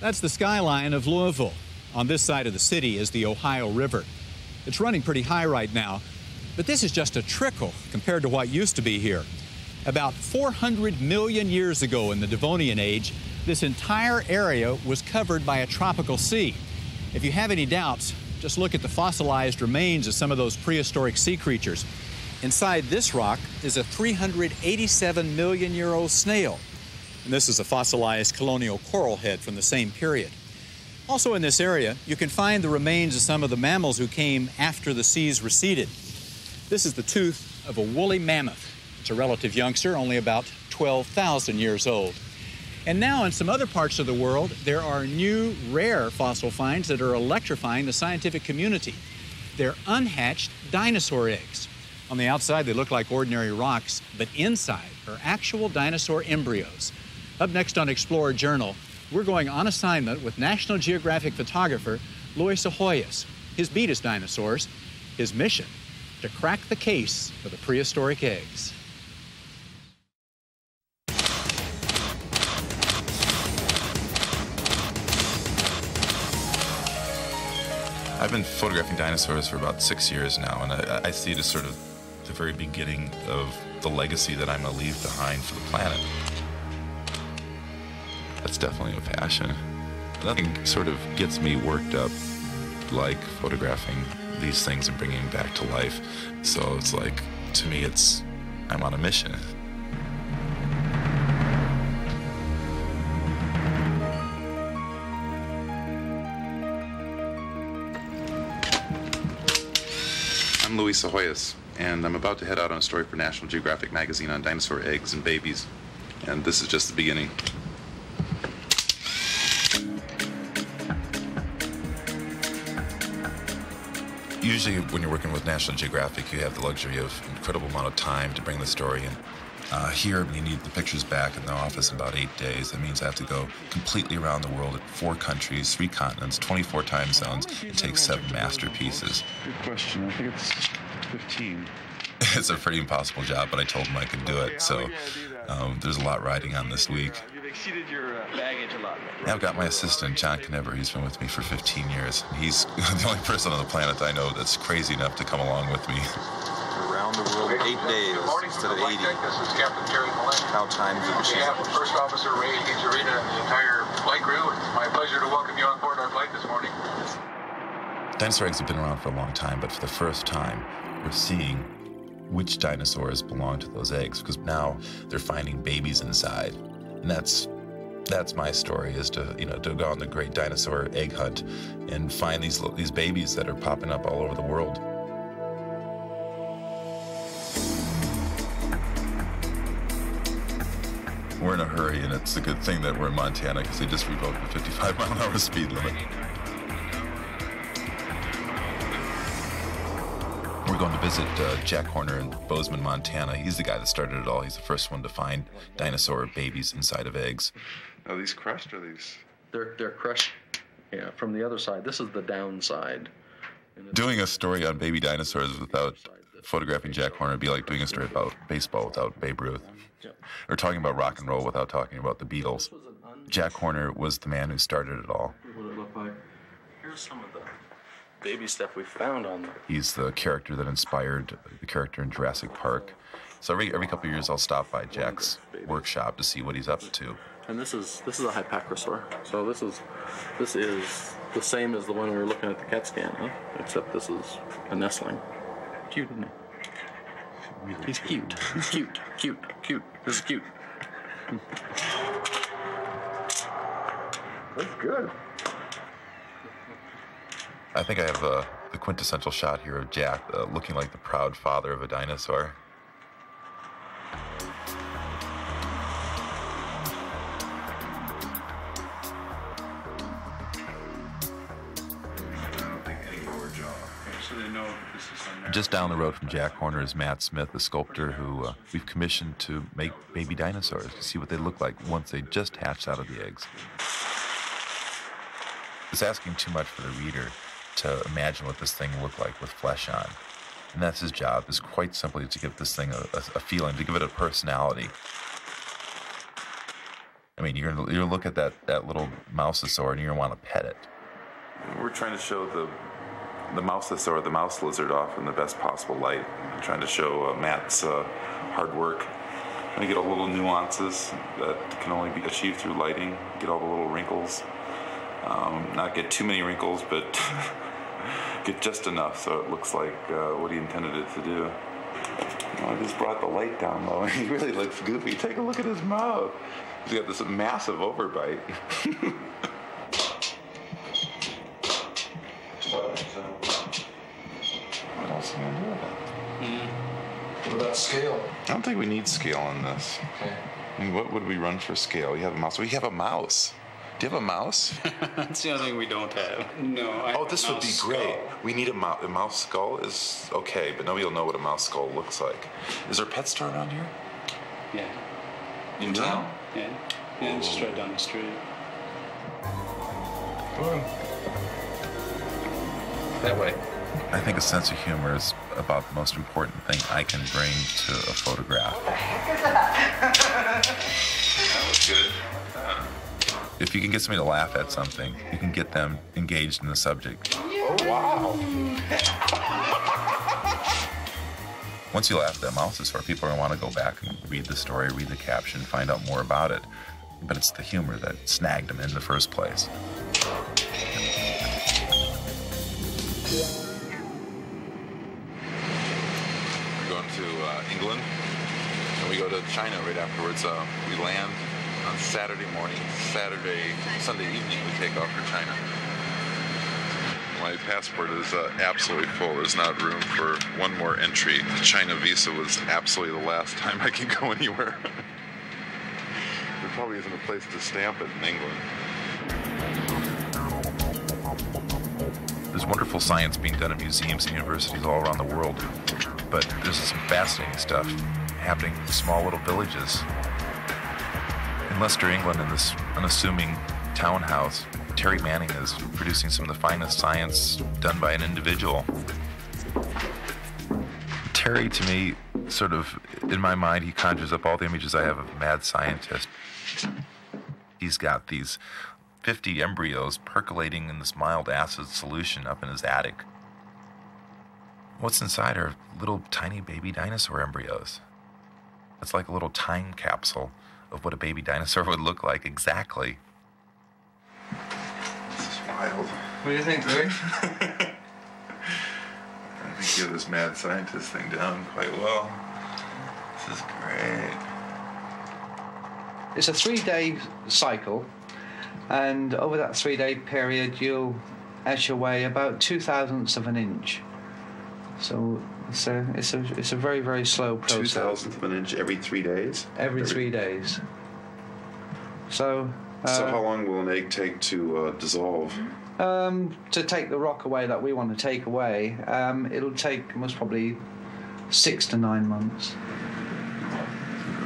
That's the skyline of Louisville. On this side of the city is the Ohio River. It's running pretty high right now, but this is just a trickle compared to what used to be here. About 400 million years ago in the Devonian age, this entire area was covered by a tropical sea. If you have any doubts, just look at the fossilized remains of some of those prehistoric sea creatures. Inside this rock is a 387 million year old snail. And this is a fossilized colonial coral head from the same period. Also in this area, you can find the remains of some of the mammals who came after the seas receded. This is the tooth of a woolly mammoth. It's a relative youngster, only about 12,000 years old. And now in some other parts of the world, there are new rare fossil finds that are electrifying the scientific community. They're unhatched dinosaur eggs. On the outside, they look like ordinary rocks, but inside are actual dinosaur embryos. Up next on Explorer Journal, we're going on assignment with National Geographic photographer Louis Psihoyos. His beat is dinosaurs. His mission, to crack the case for the prehistoric eggs. I've been photographing dinosaurs for about six years now, and I, I see it as sort of the very beginning of the legacy that I'm going to leave behind for the planet. That's definitely a passion. Nothing sort of gets me worked up like photographing these things and bringing them back to life. So it's like, to me, it's, I'm on a mission. I'm Louis Psihoyos, and I'm about to head out on a story for National Geographic magazine on dinosaur eggs and babies. And this is just the beginning. Usually, when you're working with National Geographic, you have the luxury of incredible amount of time to bring the story in. Uh, here, you need the pictures back in the office in about eight days. That means I have to go completely around the world at four countries, three continents, 24 time zones, and take seven masterpieces. Good question. I think it's 15. it's a pretty impossible job, but I told him I could do it. So um, there's a lot riding on this week. You've exceeded your uh, baggage a lot. Yeah, I've got my assistant, John Knoebber. He's been with me for 15 years. He's the only person on the planet I know that's crazy enough to come along with me. Around the world in eight days instead of 80. This is Captain Terry Millett. How time On moves. behalf of First Officer Ray Arena and the entire flight crew, it's my pleasure to welcome you on board our flight this morning. Dinosaur eggs have been around for a long time, but for the first time, we're seeing which dinosaurs belong to those eggs because now they're finding babies inside, and that's that's my story is to you know to go on the great dinosaur egg hunt and find these these babies that are popping up all over the world. We're in a hurry, and it's a good thing that we're in Montana because they just revoked the 55 mile an hour speed limit. Visit uh, Jack Horner in Bozeman, Montana. He's the guy that started it all. He's the first one to find dinosaur babies inside of eggs. Are these crushed or these? They're they're crushed. Yeah, from the other side. This is the downside. Doing a story on baby dinosaurs without photographing Jack Horner would be like doing a story about baseball without Babe Ruth, Yeah. or talking about rock and roll without talking about the Beatles. This was an un- Jack Horner was the man who started it all. What would it look like? Here's some of the baby stuff we found on there. He's the character that inspired the character in Jurassic Park. So every every couple of years, I'll stop by Jack's workshop to see what he's up to. And this is this is a hypacrosaur. So this is this is the same as the one we were looking at the CAT scan, huh? Except this is a nestling. Cute, isn't he? He's cute. He's cute. Cute. Cute. This is cute. That's good. I think I have uh, the quintessential shot here of Jack uh, looking like the proud father of a dinosaur. Just down the road from Jack Horner is Matt Smith, a sculptor who uh, we've commissioned to make baby dinosaurs to see what they look like once they just hatched out of the eggs. It's asking too much for the reader to imagine what this thing looked like with flesh on. And that's his job, is quite simply to give this thing a, a, feeling, to give it a personality. I mean, you're gonna, you're look at that, that little mousosaur and you're gonna want to pet it. We're trying to show the the mousosaur, the mouse lizard, off in the best possible light. I'm trying to show uh, Matt's uh, hard work. Trying to get all the little nuances that can only be achieved through lighting. Get all the little wrinkles. Um, not get too many wrinkles, but get just enough so it looks like uh, what he intended it to do. I just brought the light down low, and he really looks goofy. Take a look at his mouth. He's got this massive overbite. What else can I do it? What about scale? I don't think we need scale in this. Okay. I mean, what would we run for scale? You have a mouse. We have a mouse. Do you have a mouse? That's the only thing we don't have. No. I oh, have this a would be mouse great. skull. We need a, mou- a mouse skull. Is okay, but nobody will know what a mouse skull looks like. Is there a pet store around here? Yeah. In town? Yeah. Yeah, it's just right down the street. That way. I think a sense of humor is about the most important thing I can bring to a photograph. What the heck is that? That was good. If you can get somebody to laugh at something, you can get them engaged in the subject. Oh wow! Once you laugh at that mousosaur, people are going to want to go back and read the story, read the caption, find out more about it. But it's the humor that snagged them in the first place. We're going to uh, England, and we go to China right afterwards. Uh, we land on Saturday morning. Saturday, Sunday evening, we take off for China. My passport is uh, absolutely full. There's not room for one more entry. The China visa was absolutely the last time I can go anywhere. there probably isn't a place to stamp it in England. There's wonderful science being done at museums and universities all around the world, but there's some fascinating stuff happening in small little villages. In Leicester, England, in this unassuming townhouse, Terry Manning is producing some of the finest science done by an individual. Terry, to me, sort of, in my mind, he conjures up all the images I have of a mad scientist. He's got these 50 embryos percolating in this mild acid solution up in his attic. What's inside are little tiny baby dinosaur embryos. It's like a little time capsule of what a baby dinosaur would look like exactly. This is wild. What do you think, Louis? I think you have this mad scientist thing down quite well. This is great. It's a three day cycle, and over that three day period, you'll etch away about two thousandths of an inch. So it's a, it's a, it's a very, very slow Two process. thousandth of an inch every three days. Every three days. So, So uh, how long will an egg take to uh, dissolve? um, to take the rock away that we want to take away, um, it'll take most probably six to nine months.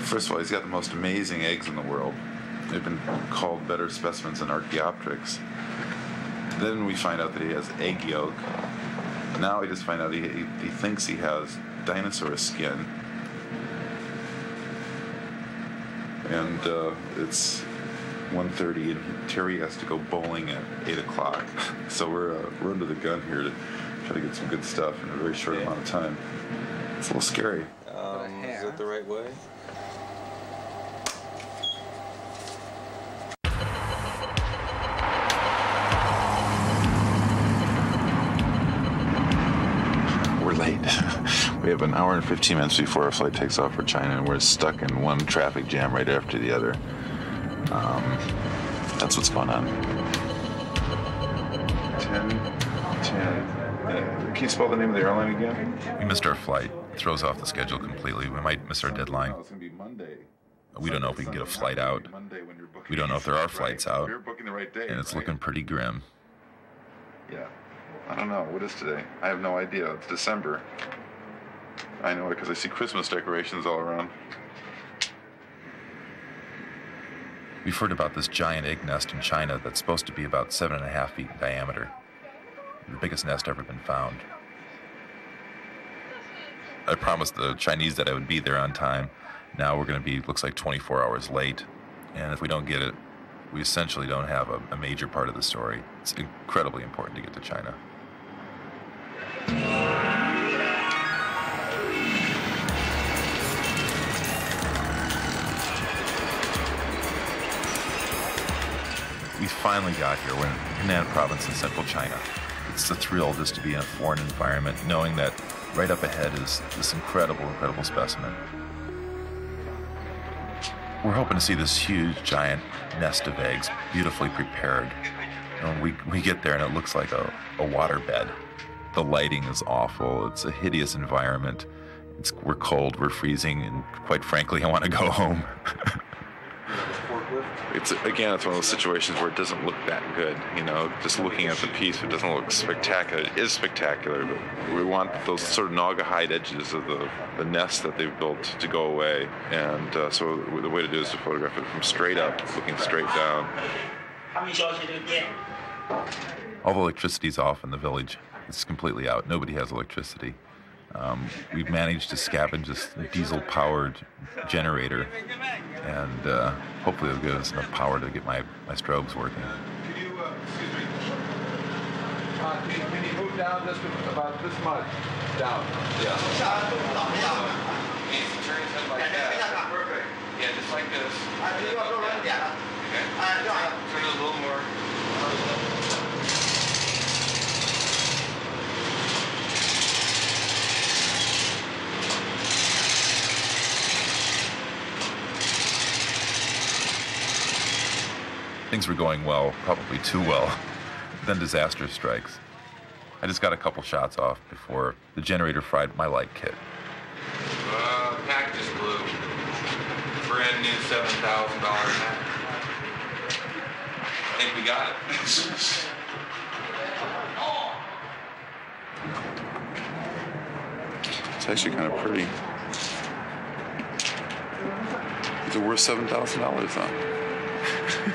First of all, he's got the most amazing eggs in the world. They've been called better specimens than Archaeopteryx. Then we find out that he has egg yolk. Now I just find out he, he, he thinks he has dinosaur skin. And uh, it's 1.30 and Terry has to go bowling at 8 o'clock. So we're, uh, we're under the gun here to try to get some good stuff in a very short amount of time. It's a little scary. Um, is it the right way? We have an hour and 15 minutes before our flight takes off for China, and we're stuck in one traffic jam right after the other. Um, that's what's going on. 10, 10. Uh, can you spell the name of the airline again? We missed our flight. It throws off the schedule completely. We might miss our deadline. It's going to be Monday. We don't know if we can get a flight out. Monday when you're booking We don't know if there are flights out. We're booking the right day. And it's looking pretty grim. Yeah. I don't know. What is today? I have no idea. It's December. I know it because I see Christmas decorations all around. We've heard about this giant egg nest in China that's supposed to be about seven and a half feet in diameter. The biggest nest ever been found. I promised the Chinese that I would be there on time. Now we're going to be, looks like 24 hours late. And if we don't get it, we essentially don't have a, a major part of the story. It's incredibly important to get to China. We finally got here. We're in Henan province in central China. It's a thrill just to be in a foreign environment, knowing that right up ahead is this incredible, incredible specimen. We're hoping to see this huge, giant nest of eggs, beautifully prepared. And we, we get there and it looks like a, a waterbed. The lighting is awful. It's a hideous environment. It's, we're cold, we're freezing, and quite frankly, I want to go home. it's again, it's one of those situations where it doesn't look that good. You know, just looking at the piece, it doesn't look spectacular. It is spectacular, but we want those sort of Naugahyde edges of the, the nest that they've built to go away. And uh, so the way to do it is to photograph it from straight up, looking straight down. All the electricity's off in the village. It's completely out. Nobody has electricity. Um, we've managed to scavenge this diesel-powered generator, and uh, hopefully it'll give us enough power to get my, my strobes working. Can you, uh, excuse me. Uh, can, can you move down just about this much? Down. Yeah. Means turn his head like that. Perfect. Yeah, just like this. Okay. Turn it a little more. Things were going well, probably too well. Then disaster strikes. I just got a couple shots off before the generator fried my light kit. Uh, pack just blew. Brand new seven thousand dollar pack. I think we got it. It's actually kind of pretty. Is it worth seven thousand dollars, huh?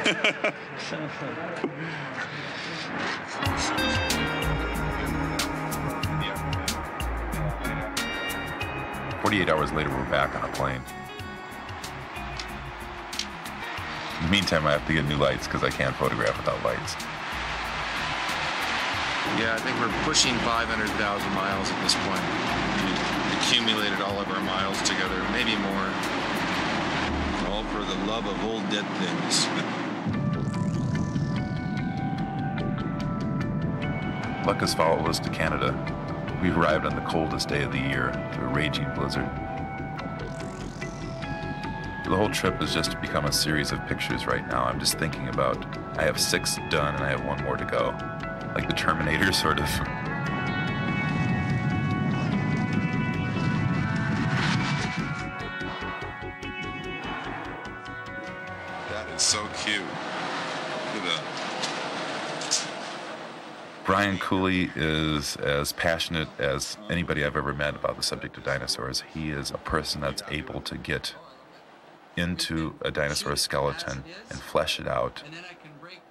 Forty-eight hours later, we're back on a plane. In the meantime, I have to get new lights because I can't photograph without lights. Yeah, I think we're pushing 500,000 miles at this point. We accumulated all of our miles together, maybe more. All for the love of old dead things. Luck has followed us to Canada. We've arrived on the coldest day of the year through a raging blizzard. The whole trip has just become a series of pictures right now. I'm just thinking about I have six done and I have one more to go. Like the Terminator, sort of. That is so cute. Look at that. Brian Cooley is as passionate as anybody I've ever met about the subject of dinosaurs. He is a person that's able to get into a dinosaur skeleton and flesh it out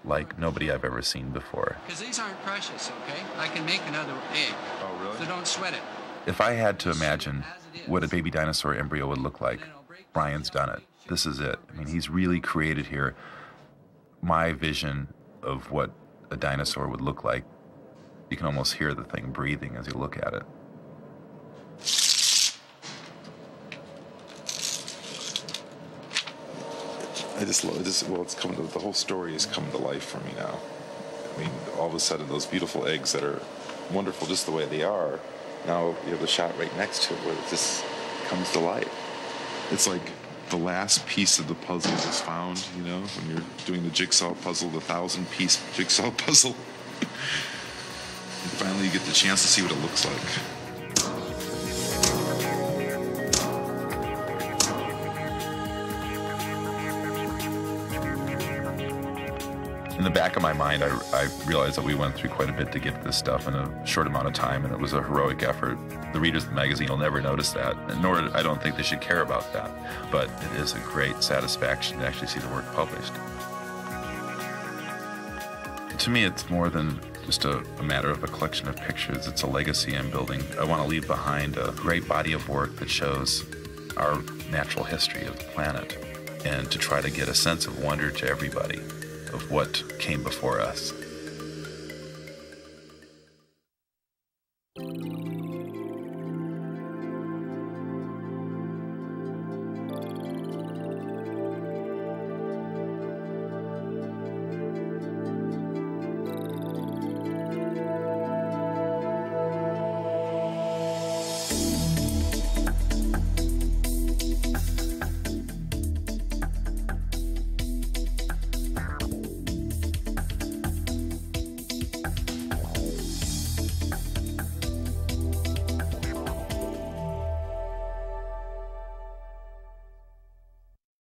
like nobody I've ever seen before. Because these aren't precious, okay? I can make another egg. Oh, really? So don't sweat it. If I had to imagine what a baby dinosaur embryo would look like, Brian's done it. This is it. I mean, he's really created here my vision of what a dinosaur would look like. You can almost hear the thing breathing as you look at it. I just love this. Well, it's coming to the whole story is coming to life for me now. I mean, all of a sudden, those beautiful eggs that are wonderful just the way they are. Now you have the shot right next to it where it just comes to life. It's like the last piece of the puzzle is found. You know, when you're doing the jigsaw puzzle, the thousand piece jigsaw puzzle. Finally, you get the chance to see what it looks like. In the back of my mind, I, I realized that we went through quite a bit to get this stuff in a short amount of time, and it was a heroic effort. The readers of the magazine will never notice that, nor I don't think they should care about that. But it is a great satisfaction to actually see the work published. To me, it's more than just a, a matter of a collection of pictures. It's a legacy I'm building. I want to leave behind a great body of work that shows our natural history of the planet and to try to get a sense of wonder to everybody of what came before us.